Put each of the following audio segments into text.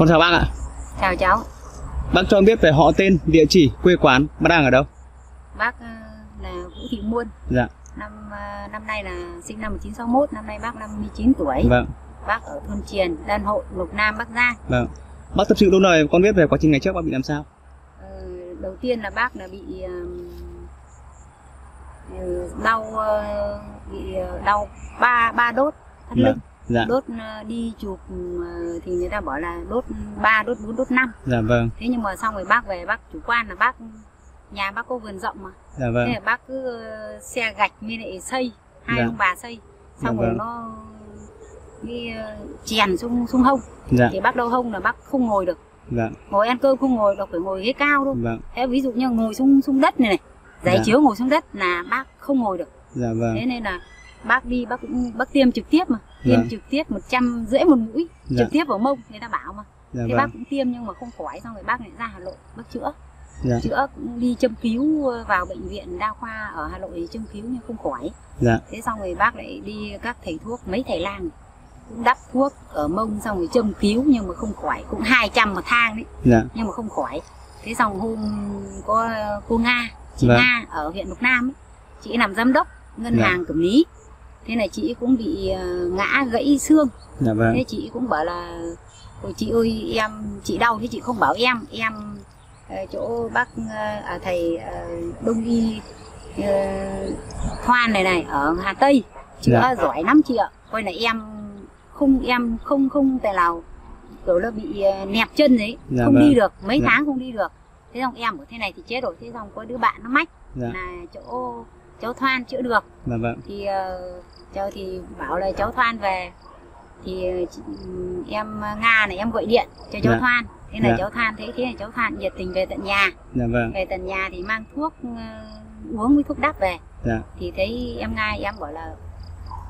Con chào bác ạ. Chào cháu, Bác cho biết về họ tên, địa chỉ, quê quán, bác đang ở đâu? bác ờ, là Vũ Thị Muôn, Dạ, năm ờ, năm nay là sinh năm 1961, năm nay bác 59 tuổi. vâng, Bác ở thôn Triền, Đan Hội, Lục Nam, Bắc Giang. vâng. Bác tập sự lúc nào con biết về quá trình ngày trước bác bị làm sao? Ờ, đầu tiên là bác là bị ờ, đau bị đau ba ba đốt thắt Dạ, lưng. Dạ, Đốt ờ, đi chụp ờ, thì người ta bảo là đốt 3, đốt 4, đốt 5. dạ vâng, Thế nhưng mà xong rồi bác về bác chủ quan là bác nhà bác có vườn rộng mà. Dạ thế vâng, là bác cứ ờ, xe gạch mới lại xây hai Dạ. ông bà xây. Xong Dạ rồi vâng. nó đi chèn xuống xuống hông. Dạ, thì bác đau hông là bác không ngồi được. Dạ, ngồi ăn cơm không ngồi được phải ngồi ghế cao thôi. Vâng, thế ví dụ như ngồi xuống xuống đất này này giấy Dạ. chiếu ngồi xuống đất là bác không ngồi được. Dạ vâng, thế nên là bác đi bác cũng bác tiêm trực tiếp mà tiêm Dạ. trực tiếp một trăm rưỡi một mũi Dạ. trực tiếp vào mông người ta bảo mà. Dạ thế bác vâng, cũng tiêm nhưng mà không khỏi xong rồi bác lại ra hà nội bác chữa. Dạ, chữa cũng đi châm cứu vào bệnh viện đa khoa ở Hà Nội để châm cứu nhưng không khỏi. Dạ, thế xong rồi bác lại đi các thầy thuốc mấy thầy lang cũng đắp thuốc ở mông xong rồi châm cứu nhưng mà không khỏi cũng 200 một thang đấy. Dạ, nhưng mà không khỏi. Thế xong hôm có cô Nga chị Vâng. Nga ở huyện Lục Nam ấy, chị làm giám đốc ngân Dạ. hàng Cẩm Lý thế là chị cũng bị ờ, ngã gãy xương. Dạ vâng, thế chị cũng bảo là Ôi chị ơi em chị đau thế chị không bảo em. Em ờ, chỗ bác ờ, à, thầy ờ, đông y thoan này này ở hà tây. Chữa Dạ. giỏi lắm chị ạ. Coi là em không em không không thể nào kiểu là bị nẹp chân đấy Dạ không vâng. đi được mấy Dạ. tháng không đi được. Thế xong em ở thế này thì chết rồi. Thế xong có đứa bạn nó mách dạ, là chỗ cháu thoan chữa được. Dạ vâng, thì ờ, cháu thì bảo là cháu thoan về. Thì ờ, em nga này em gọi điện cho cháu Dạ. thoan. Thế là Dạ. cháu thoan thấy thế là cháu thoan nhiệt tình về tận nhà. Dạ vâng, về tận nhà thì mang thuốc ờ, uống với thuốc đắp về. Dạ, thì thấy em nga em bảo là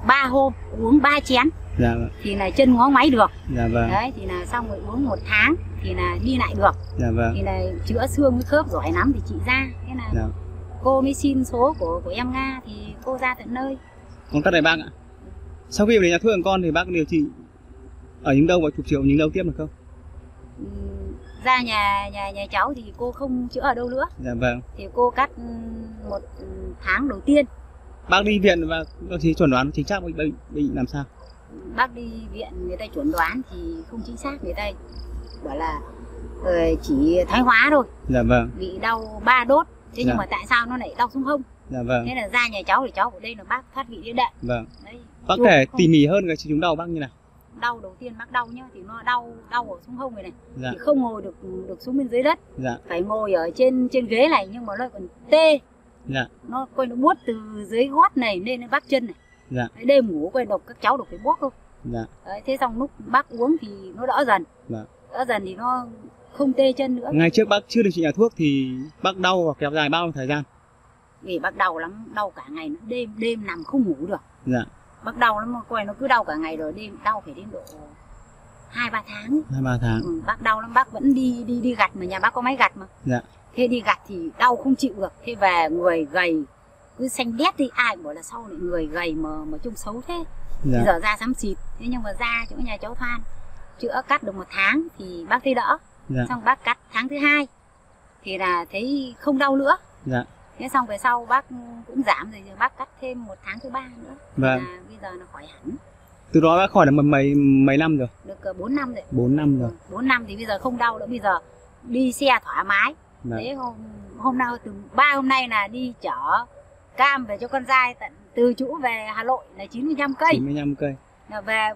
ba hôm uống ba chén. Dạ vâng, thì là chân ngó máy được. Dạ vâng, đấy thì là xong rồi uống một tháng thì là đi lại được. Dạ vâng, thì là chữa xương với khớp giỏi lắm thì chị ra. Thế là dạ. Cô mới xin số của của em nga thì cô ra tận nơi Con cắt này bác ạ. Sau khi về nhà thuốc của con thì bác điều trị ở những đâu và chục triệu những đâu tiếp được không? Ra nhà nhà nhà cháu thì cô không chữa ở đâu nữa Dạ vâng. thì cô cắt một tháng đầu tiên Bác đi viện và bác sĩ chuẩn đoán chính xác bệnh bệnh bị làm sao? bác đi viện người ta chuẩn đoán thì không chính xác người ta bảo là ờ, chỉ thoái hóa thôi Dạ vâng, bị đau ba đốt thế Dạ. nhưng mà tại sao nó lại đau xuống hông? Dạ vâng, thế là ra nhà cháu thì cháu ở đây là bác thoát vị đĩa đệm. Vâng. đấy. Bác thể không- tỉ mỉ hơn cái chứng đau bác như nào? đau đầu tiên bác đau nhá thì nó đau đau ở xuống hông này này. Dạ, thì không ngồi được được xuống bên dưới đất. Dạ, phải ngồi ở trên trên ghế này nhưng mà nó còn tê. Dạ, nó coi nó buốt từ dưới gót này lên đến bắp chân này. Dạ, Đấy, đêm ngủ coi độc các cháu được phải buốt thôi. Dạ, Đấy, thế xong lúc bác uống thì nó đỡ dần. Dạ. đỡ dần thì nó không tê chân nữa. Ngày trước bác chưa điều trị nhà thuốc thì bác đau và kéo dài bao nhiêu thời gian? vì bác đau lắm đau cả ngày nữa. Đêm đêm nằm không ngủ được. Dạ, bác đau lắm coi nó cứ đau cả ngày rồi đêm đau phải đến độ hai ba tháng. Hai ba tháng. ừ, bác đau lắm bác vẫn đi đi đi gặt mà nhà bác có máy gặt mà. Dạ, thế đi gặt thì đau không chịu được. Thế về người gầy cứ xanh đét đi. Ai cũng bảo là sau lại người gầy mà mà trông xấu thế. Bây dạ, giờ ra xám xịt. Thế nhưng mà ra chỗ nhà cháu thoan chữa cắt được một tháng thì bác thấy đỡ dạ, xong bác cắt tháng thứ hai thì là thấy không đau nữa. Dạ, thế xong về sau bác cũng giảm rồi, rồi bác cắt thêm một tháng thứ ba nữa. Vâng. là bây giờ nó khỏi hẳn. Từ đó bác khỏi là mấy mấy, năm rồi? được ờ, 4 năm rồi. 4 năm rồi. 4 năm thì bây giờ không đau nữa bây giờ đi xe thoải mái. Dạ, thế hôm hôm nào từ ba hôm nay là đi chở cam về cho con trai tận từ chỗ về Hà Nội là 95 cây. 95 cây. là về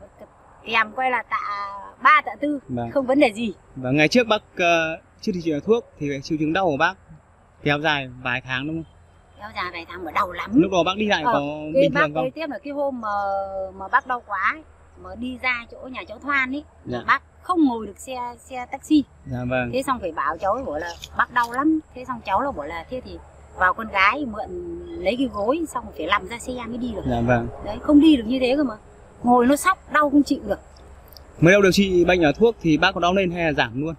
kèm quay là tạ ba tạ tư Vâng. không vấn đề gì Và ngày trước bác ờ, chưa điều trị nhà thuốc thì triệu chứng đau của bác kéo dài vài tháng đúng không? kéo dài vài tháng mà đau lắm Lúc đó bác đi lại Ờ, có cái bình bác thường không? tiếp là cái hôm mà mà bác đau quá ấy, mà đi ra chỗ nhà cháu Thoan ấy Dạ. bác không ngồi được xe xe taxi Dạ vâng. thế xong phải bảo cháu ấy bảo là bác đau lắm thế xong cháu là bảo là thế thì vào con gái mượn lấy cái gối xong phải làm ra xe mới đi được Dạ vâng. đấy không đi được như thế cơ mà ngồi nó sóc đau không chịu được. Mới đầu điều trị bệnh ở thuốc thì bác có đau lên hay là giảm luôn?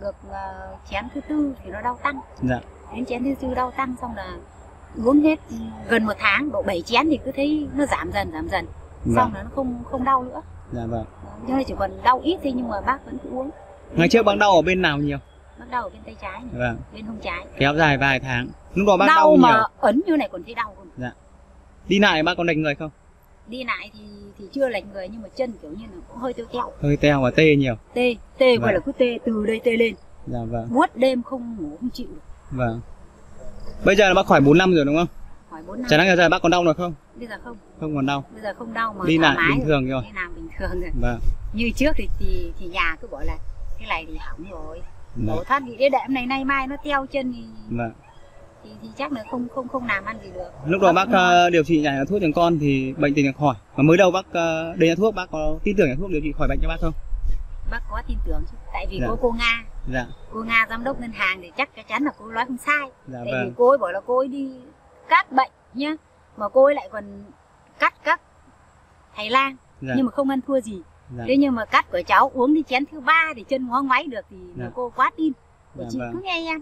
Được ờ, chén thứ tư thì nó đau tăng. Dạ. đến chén thứ tư đau tăng xong là uống hết gần một tháng độ 7 chén thì cứ thấy nó giảm dần giảm dần. Xong Vâng. là nó không không đau nữa. Dạ vâng. Cho nên chỉ còn đau ít thôi nhưng mà bác vẫn cứ uống. Ngày trước bác đau ở bên nào nhiều? Bác đau ở bên tay trái này, vâng. bên hông trái. Kéo dài vài tháng. Lúc đó bác đau, đau mà nhiều? ấn như này còn thấy đau không đi lại bác có đánh người không đi lại thì thì chưa lạnh người nhưng mà chân kiểu như là cũng hơi teo teo. Hơi teo và tê nhiều. Tê tê Vâng. gọi là cứ tê từ đây tê lên. Dạ vâng. Buốt đêm không ngủ không chịu được. Vâng. Bây giờ là bác khỏi 4 năm rồi đúng không? Hỏi bốn năm. Chả năng giờ bác còn đau nữa không? Bây giờ không. Không còn đau. Bây giờ không đau mà đi lại bình thường rồi. Đi làm bình thường rồi. Vâng. Như trước thì thì, thì nhà cứ bảo là cái này thì hỏng rồi. Vâng. Đổ thoát đĩa đệm này nay mai nó teo chân thì, vâng thì thì chắc là không không không làm ăn gì được. Lúc đó bác cũng- ờ, điều trị nhà thuốc cho con thì bệnh tình được khỏi mà mới đầu bác uh, đến nhà thuốc bác có tin tưởng nhà thuốc điều trị khỏi bệnh cho bác không? Bác có tin tưởng chứ. Tại vì Dạ. có cô nga. Dạ. Cô nga giám đốc ngân hàng thì chắc chắc chắn là cô nói không sai. Dạ tại vì vâng. cô ấy bảo là cô ấy đi cắt bệnh nhá. Mà cô ấy lại còn cắt các Thái Lan dạ. nhưng mà không ăn thua gì. Dạ. Thế nhưng mà cắt của cháu uống đi chén thứ ba thì chân ngoáng ngoáy được thì Dạ. cô quá tin. Dạ chị vâng. cứ nghe em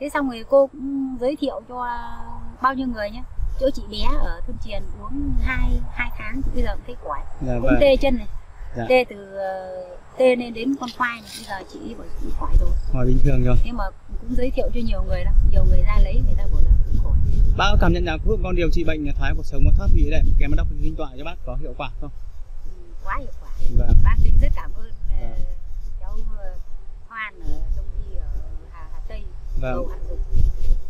thế xong rồi cô cũng giới thiệu cho bao nhiêu người nhá. Chỗ chị bé ở thôn triền uống hai hai tháng bây giờ cũng thấy khỏi dạ cũng vâng. tê chân này. Dạ. tê từ ờ, tê lên đến con khoai này bây giờ chị bảo chị khỏi rồi. Khỏi bình thường rồi. Thế mà cũng giới thiệu cho nhiều người lắm. Nhiều người ra lấy người ta bảo là cũng khỏi bác cảm nhận thuốc con điều trị bệnh thoái cuộc sống và thoát vị kèm với đọc linh tọa cho bác có hiệu quả không? Ừ, quá hiệu quả. Vâng bác kính rất cảm ơn ờ, Vâng. cháu ờ, Hoan ở đông y ở Hà, Hà Tây vâng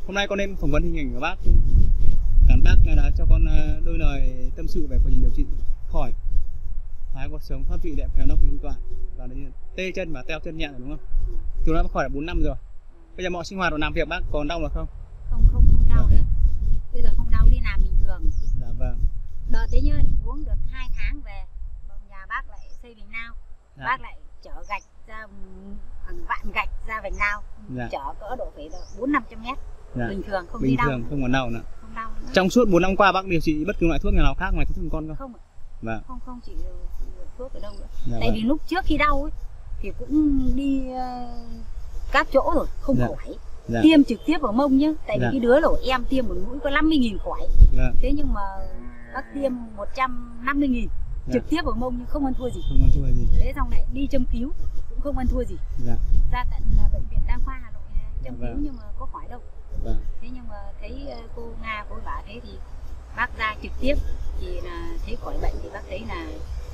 hôm nay con nên phỏng vấn hình ảnh của bác. Cảm bác đã cho con ờ, đôi lời tâm sự về quá trình điều trị khỏi. Thoái cuộc sống thoát vị đệm kèm đốc linh tọa và là tê chân và teo chân nhẹ rồi đúng không? Từ đó bác khỏi là 4 năm rồi. Bây giờ mọi sinh hoạt và làm việc bác còn đau được không? Không không không đau nữa. Bây giờ không đau đi làm bình thường. Dạ vâng. Đợt đấy nhá uống được hai tháng về nhà bác lại xây bình nào Dạ. bác lại chở gạch ra hàng vạn gạch ra vành nào Dạ. chở cỡ độ phải bốn năm trăm mét Dạ. bình thường không đi bình đau thường không còn đau nữa không đau nữa. trong suốt 4 năm qua bác điều trị bất cứ loại thuốc nào khác ngoài thuốc cho con không không ạ. vâng không không chỉ thuốc ở đâu nữa dạ tại vâng. vì lúc trước khi đau ấy thì cũng đi ờ, các chỗ rồi không Dạ. khỏi Dạ. tiêm trực tiếp vào mông nhá tại vì Dạ. cái đứa là em tiêm một mũi có 50 nghìn khỏi vâng thế nhưng mà bác tiêm 150 nghìn Dạ. trực tiếp vào mông nhưng không ăn thua gì không có thua gì thế xong lại đi châm cứu cũng không ăn thua gì. Dạ. Ra tận à, bệnh viện đa khoa hà nội à, châm Dạ cứu vâng. nhưng mà có khỏi đâu. Vâng. Thế nhưng mà thấy à, cô nga cô bảo thế thì bác ra trực tiếp thì là thấy khỏi bệnh thì bác thấy là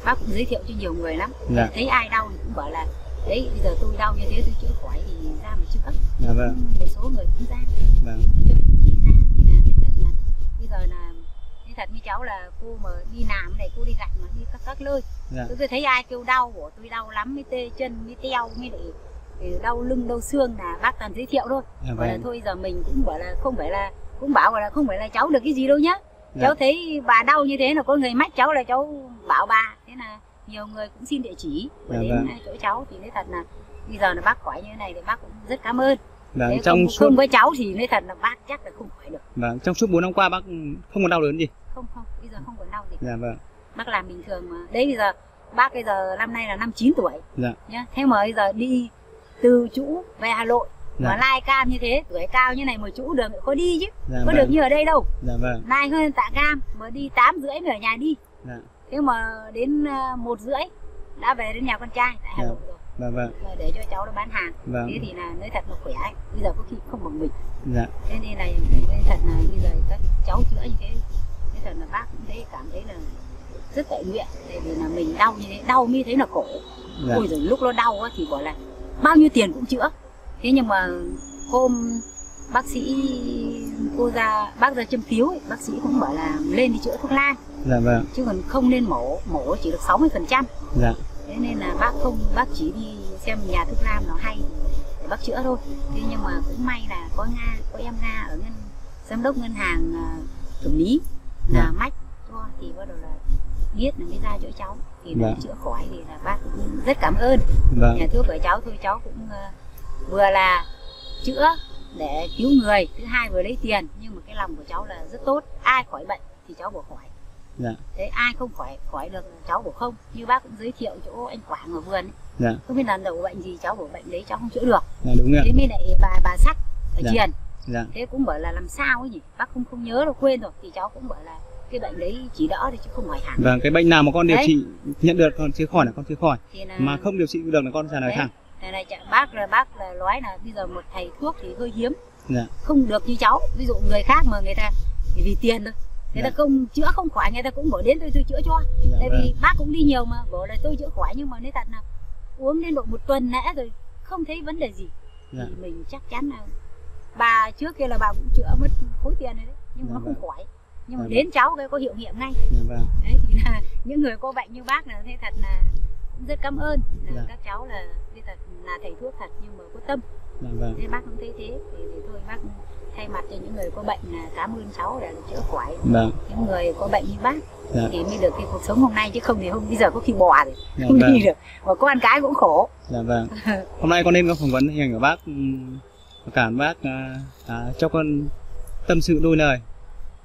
bác cũng giới thiệu cho nhiều người lắm. Dạ. thấy ai đau thì cũng bảo là đấy bây giờ tôi đau như thế tôi chữa khỏi thì ra mà chữa. Dạ vâng. Một số người cũng ra. Vâng. Cho chị ra thì là bây giờ là nói thật với cháu là cô mà đi làm này cô đi gạch mà đi các các nơi. Dạ. Tôi thấy ai kêu đau của tôi đau lắm mới tê chân mới teo mới lại thì đau lưng đau xương là bác toàn giới thiệu thôi. Dạ là vâng thôi giờ mình cũng bảo là không phải là cũng bảo là không phải là cháu được cái gì đâu nhá. Dạ. cháu thấy bà đau như thế là có người mách cháu là cháu bảo bà. Thế là nhiều người cũng xin địa chỉ và Dạ đến vâng. chỗ cháu. Thì nói thật là bây giờ là bác khỏi như thế này thì bác cũng rất cảm ơn vâng Thế trong không, suốt không với cháu thì nói thật là bác chắc là không khỏi được. Vâng trong suốt 4 năm qua bác không còn đau đớn gì? Không không bây giờ không còn đau gì. Dạ vâng. Bác làm bình thường mà. Đấy bây giờ bác bây giờ năm nay là năm 9 tuổi. Dạ. nhá thế mà bây giờ đi từ chủ về hà nội Dạ. mà lai cam như thế tuổi cao như này mà chủ đường có đi chứ dạ có được vâng. như ở đây đâu. Dạ vâng. Lai hơn tạ cam mà đi tám rưỡi mới ở nhà đi. Dạ. Thế mà đến ờ, một rưỡi đã về đến nhà con trai tại hà Dạ. nội rồi dạ vâng. Mà để cho cháu nó bán hàng. Vâng. Thế thì là nói thật là khỏe bây giờ có khi không bằng mình. Dạ. Thế nên là nói thật là bây giờ các cháu chữa như thế nói thật là bác cũng thấy cảm thấy là rất tự nguyện. Tại vì là mình đau như thế đau như thế là khổ. Dạ. Ôi rồi lúc nó đau á thì gọi là bao nhiêu tiền cũng chữa. Thế nhưng mà hôm bác sĩ cô ra bác ra châm cứu ấy, bác sĩ cũng bảo là lên đi chữa thuốc lan dạ vâng. Chứ còn không nên mổ mổ chỉ được 60% phần trăm. Dạ thế nên là bác không bác chỉ đi xem nhà thuốc nam nó hay để bác chữa thôi. Thế nhưng mà cũng may là có nga có em nga ở ngân giám đốc ngân hàng à, thẩm lý là Dạ. mách cho thì bắt đầu là biết là mới ra chỗ cháu. Thì là Dạ. chữa khỏi thì là bác cũng rất cảm ơn. Vâng nhà thuốc của cháu thôi cháu cũng ờ, vừa là chữa để cứu người thứ hai vừa lấy tiền. Nhưng mà cái lòng của cháu là rất tốt. Ai khỏi bệnh thì cháu bảo khỏi dạ. Thế ai không khỏi khỏi được cháu bảo không? Như bác cũng giới thiệu chỗ anh quảng ở vườn ấy. dạ. Không biết lần đầu bệnh gì cháu bảo bệnh đấy cháu không chữa được. Dạ đúng rồi thế mới lại bà bà sắc ở Dạ. triền. Dạ. Thế cũng bảo là làm sao ấy nhỉ? Bác không không nhớ đâu quên rồi. Thì cháu cũng bảo là cái bệnh đấy chỉ đỡ thì chứ không hỏi hẳn. Vâng cái bệnh nào mà con điều Đấy. trị nhận được con chưa khỏi là con chưa khỏi. Là mà không điều trị được là con trả lời thẳng. Này này bác là bác là nói là bây giờ một thầy thuốc thì hơi hiếm. Dạ. Không được như cháu. Ví dụ người khác mà người ta thì vì tiền thôi người ta Dạ. không chữa không khỏi người ta cũng bỏ đến tôi tôi chữa cho. Dạ tại vâng. vì bác cũng đi nhiều mà bảo là tôi chữa khỏi nhưng mà nói thật là uống đến độ một tuần lẽ rồi không thấy vấn đề gì. Dạ. thì mình chắc chắn là bà trước kia là bà cũng chữa mất khối tiền này đấy nhưng mà Dạ nó không vâng. khỏi. Nhưng mà Dạ đến cháu cái có hiệu nghiệm ngay. Dạ vâng. Đấy thì là những người có bệnh như bác là thế thật là cũng rất cảm ơn. Là Dạ. các cháu là thế thật là thầy thuốc thật nhưng mà có tâm. Dạ vâng. Thế bác cũng thấy thế thì, thì thôi bác thay mặt cho những người có bệnh là cảm ơn cháu đã được chữa khỏi. Vâng. Những người có bệnh như bác Dạ. thì mới được cái cuộc sống hôm nay chứ không thì hôm bây giờ có khi bò rồi. Dạ không vâng. đi được và con cái cũng khổ. Dạ vâng. Hôm nay con nên có phỏng vấn hình ảnh của bác cảm bác à, à, cho con tâm sự đôi lời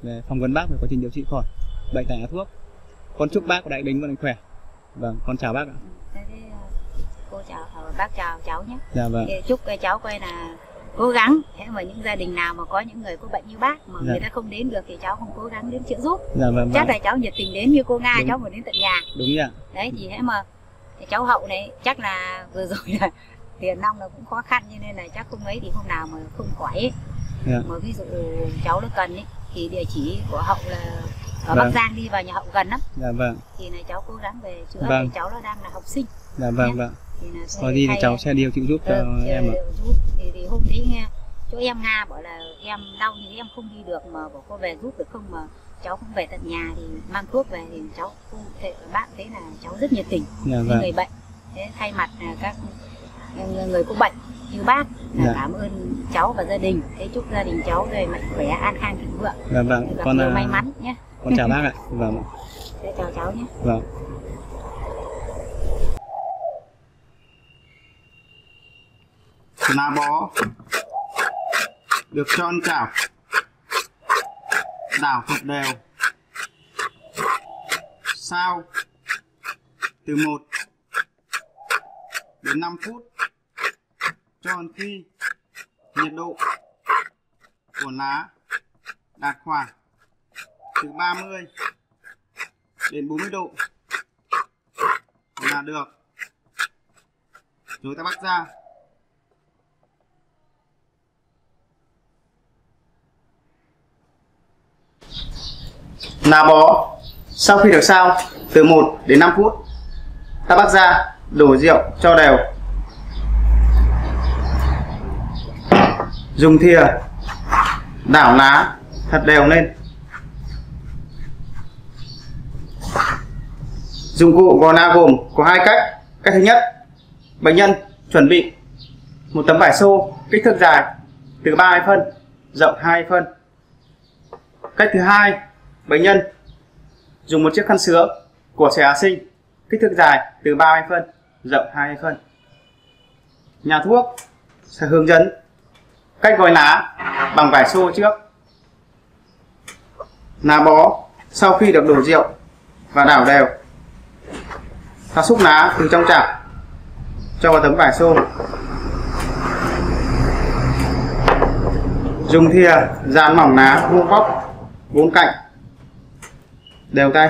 về phỏng vấn bác về quá trình điều trị khỏi bệnh tại thuốc. Con chúc bác đại đính và khỏe. Vâng con chào bác ạ. Ờ, cô chào ờ, bác chào cháu nhé. Dạ vâng. Chúc cái cháu coi là cố gắng thế mà những gia đình nào mà có những người có bệnh như bác mà Dạ. người ta không đến được thì cháu không cố gắng đến trợ giúp dạ vâng chắc vâng. là cháu nhiệt tình đến như cô nga Đúng. cháu muốn đến tận nhà đúng ạ đấy thì hãy mà cháu hậu này chắc là vừa rồi là tiền nong là cũng khó khăn cho nên là chắc không ấy thì hôm nào mà không khỏi ấy, Dạ. mà ví dụ cháu nó cần ấy thì địa chỉ của hậu là ở Vâng. bắc giang đi vào nhà hậu gần lắm dạ vâng thì là cháu cố gắng về chữa Vâng. cháu nó đang là học sinh dạ vâng Nhé. vâng thì là có gì thì cháu sẽ điều trị giúp cho Ờ, em ạ. thì, thì hôm đấy nghe chỗ em nga bảo là em đau nhưng em không đi được mà bảo có về giúp được không mà cháu cũng về tận nhà thì mang thuốc về thì cháu cũng thấy bác thấy là cháu rất nhiệt tình. Dạ với vâng. người bệnh thế thay mặt các người, người có bệnh như bác là Dạ. cảm ơn cháu và gia đình. Thế chúc gia đình cháu rồi mạnh khỏe an khang thịnh vượng. Dạ vâng. Gặp con nhiều à, may mắn nhé. con chào bác ạ. Vâng thế chào cháu nhé. Vâng lá bó. Được tròn chảo đảo thật đều sao? Từ 1 đến 5 phút. Cho đến khi nhiệt độ của lá đạt khoảng từ 30 đến 40 độ là được. Rồi ta bắt ra. Là bó. Sau khi được sao, từ 1 đến 5 phút, ta bắt ra đổ rượu cho đều. Dùng thìa, đảo lá thật đều lên. Dụng cụ gò na gồm có hai cách. Cách thứ nhất, bệnh nhân chuẩn bị một tấm vải xô kích thước dài từ 3 phân, rộng 2 phân. Cách thứ hai bệnh nhân dùng một chiếc khăn sữa của trẻ sinh, kích thước dài từ 3 phân, rộng 2 phân. Nhà thuốc sẽ hướng dẫn cách gói lá bằng vải xô trước. Lá bó sau khi được đổ rượu và đảo đều. Ta xúc lá từ trong chảo cho vào tấm vải xô. Dùng thìa dán mỏng lá vuông góc bốn cạnh đều tay.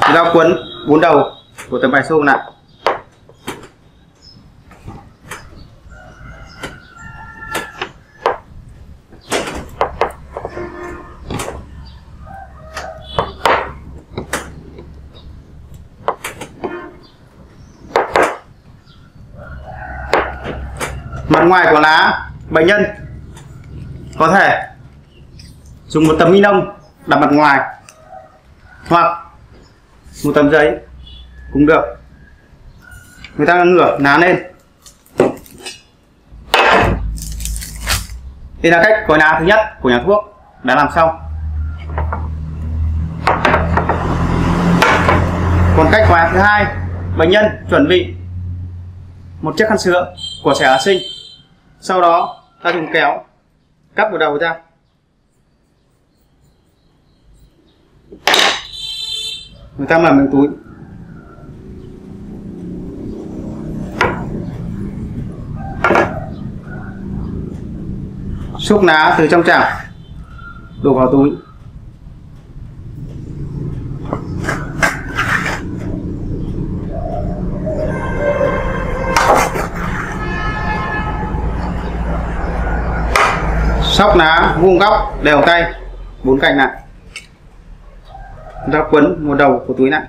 Chúng ta quấn bốn đầu của tấm bài xô lại. Mặt ngoài của lá, bệnh nhân. Có thể dùng một tấm ni lông đặt mặt ngoài. Hoặc một tấm giấy cũng được. Người ta ngửa nán lên. Đây là cách gói lá thứ nhất của nhà thuốc. Đã làm xong. Còn cách gói thứ hai, bệnh nhân chuẩn bị một chiếc khăn sữa của trẻ sinh. Sau đó, ta dùng kéo cắt một đầu ra. Người ta làm miếng túi. Xúc lá từ trong chảo. Đổ vào túi. Sóc ná vuông góc đều tay, bốn cạnh lại chúng ta quấn một đầu của túi lại.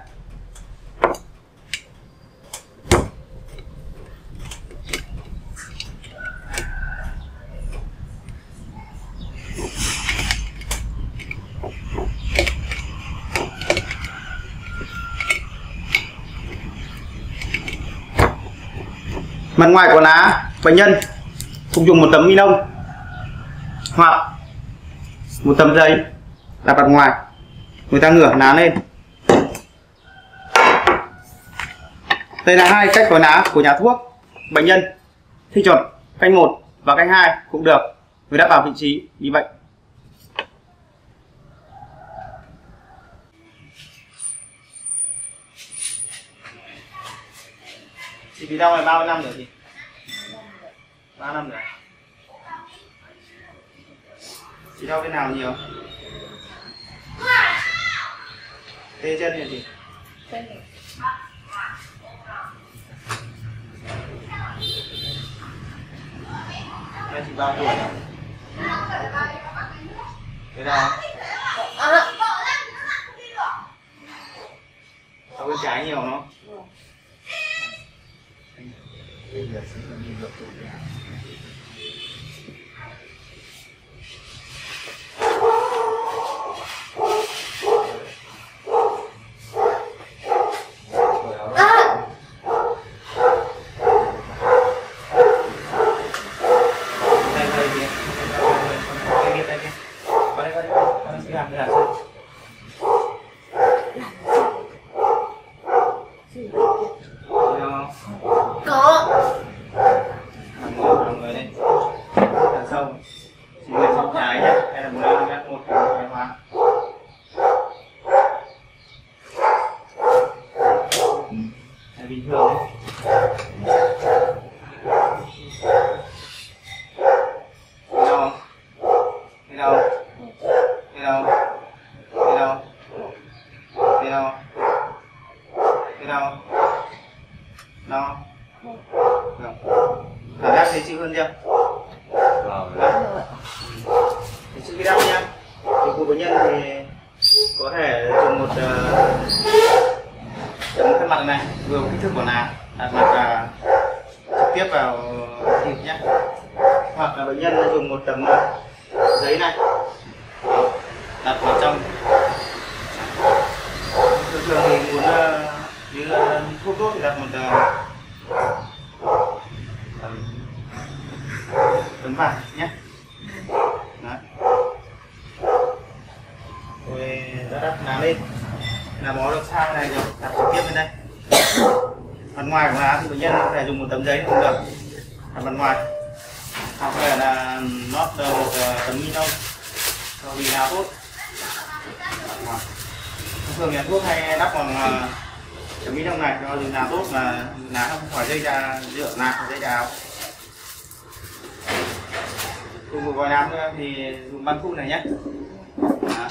Mặt ngoài của lá bệnh nhân cũng dùng một tấm ni lông hoặc một tấm giấy là mặt ngoài người ta ngửa ná lên. Đây là hai cách gói ná của nhà thuốc. Bệnh nhân thi chuẩn canh một và canh hai cũng được. Người đã vào vị trí bị bệnh. Chị bị đau này bao năm rồi chị? Ba năm rồi. Chị đau cái nào nhiều? Tê chân này chị Em chị bao tuổi rồi? Thế nào? Đau bên trái nhiều không? Đây, đây, đây. Đây kia, đây kia. Vào đây, vào đây, vào đây. Đi làm, đi làm xem. Thấy không? có Thằng người, thằng người đây. Đằng sau. Chỉ người sau trái nhé. Hay là một lần ngắt một cái cái hoa. Ừ, là bình thường đấy. Thấy đâu? Thấy đâu? Thấy đâu? Thấy đâu? Thấy đâu? Thấy đâu? Đâu? Được. Cảm giác thấy chịu hơn chưa? Đấy. Thì trước khi đắp nha, thì của bệnh nhân thì có thể dùng một uh, khăn mặt này vừa kích thước của nào đặt mặt uh, trực tiếp vào thịt nhé hoặc là bệnh nhân dùng một tấm ờ, giấy này đặt vào trong thường thường thì muốn ờ, như ờ, thuốc tốt thì đặt một ờ, tấm tấm vải nhé Đấy. rồi đã đặt lá lên là bó được sao này rồi đặt trực tiếp lên đây. Mặt ngoài của lá thì bệnh nhân có thể dùng một tấm giấy cũng được. Đặt mặt ngoài. Hoặc là, là lót một ờ, tấm ni lông cho vì lá tốt thông thường nhà thuốc hay đắp bằng ờ, tấm ni lông này cho dùng lá tốt là lá không khỏi dây ra rửa nạc hoặc dây đào. Cùng một vòi nám thì dùng băng phun này nhé. Đó.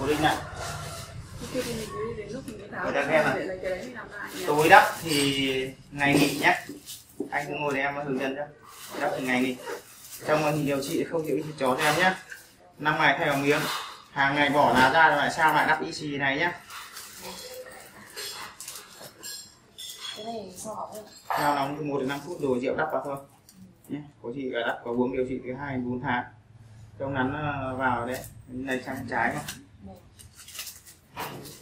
Cố định lại. Ở đây em à? tối đắp thì ngày nghỉ nhé. Anh cứ ngồi để em hướng dẫn cho đắp thì ngày nghỉ. Trong quá trình điều trị không chịu thịt chó cho em nhé. Năm ngày thay vào miếng. Hàng ngày bỏ lá ra rồi lại sao lại đắp y xì này nhé. Sao nóng từ 1 đến 5 phút rồi, rượu đắp vào thôi. Nhé, có gì cả đắp, có uống điều trị thứ hai bốn tháng. Trong nắn ờ, vào đấy. Này sang trái không Thank you.